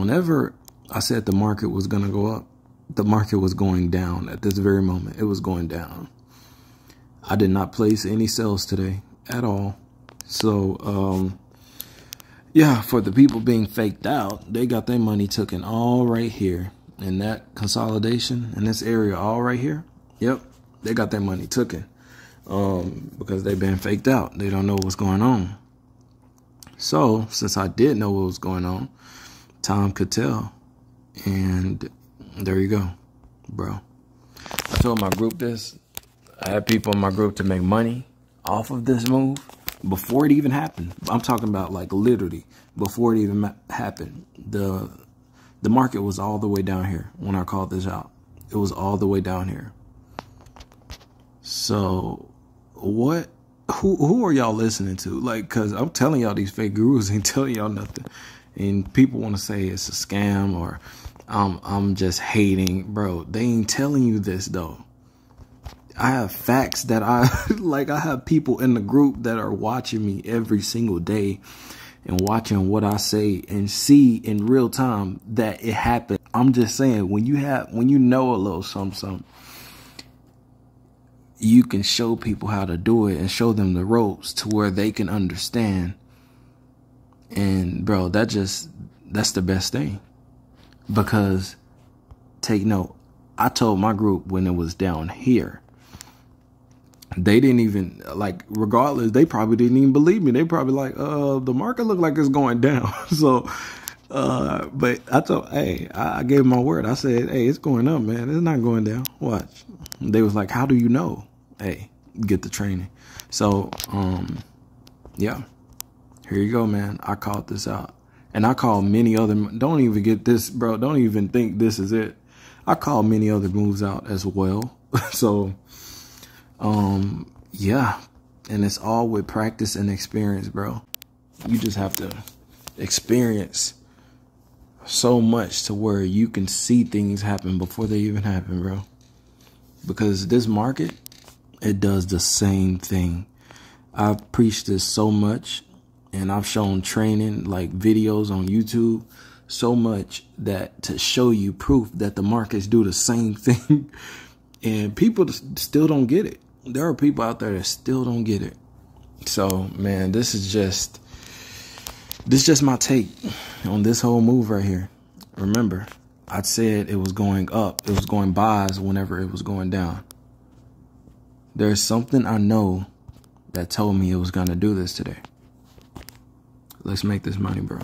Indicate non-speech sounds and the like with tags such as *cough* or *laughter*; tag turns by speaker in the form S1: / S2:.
S1: whenever I said the market was going to go up, the market was going down at this very moment. It was going down. I did not place any sales today at all. So, um, yeah, for the people being faked out, they got their money taken all right here in that consolidation in this area, all right here. Yep, they got their money taken um, because they've been faked out. They don't know what's going on. So, since I did know what was going on, Tom could tell. And there you go, bro. I told my group this. I had people in my group to make money off of this move before it even happened. I'm talking about like literally before it even happened. The the market was all the way down here when I called this out. It was all the way down here. So what who who are y'all listening to? Like cuz I'm telling y'all these fake gurus *laughs* ain't telling y'all nothing. And people want to say it's a scam or I'm I'm just hating, bro. They ain't telling you this though. I have facts that I *laughs* like. I have people in the group that are watching me every single day and watching what I say and see in real time that it happened. I'm just saying when you have when you know a little something, something you can show people how to do it and show them the ropes to where they can understand. And bro, that just that's the best thing. Because take note, I told my group when it was down here they didn't even like regardless they probably didn't even believe me. They probably like uh the market looked like it's going *laughs* down. So uh but i told hey i gave my word. I said hey it's going up man. It's not going down. Watch. They was like how do you know? Hey get the training. So um yeah here you go man i called this out and i called many other don't even get this bro don't even think this is it i called many other moves out as well *laughs* so um, yeah, and it's all with practice and experience, bro. You just have to experience so much to where you can see things happen before they even happen, bro. Because this market, it does the same thing. I've preached this so much and I've shown training like videos on YouTube so much that to show you proof that the markets do the same *laughs* thing and people still don't get it there are people out there that still don't get it. So, man, this is just this is just my take on this whole move right here. Remember, I said it was going up. It was going buys whenever it was going down. There's something I know that told me it was going to do this today. Let's make this money, bro.